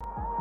Thanks.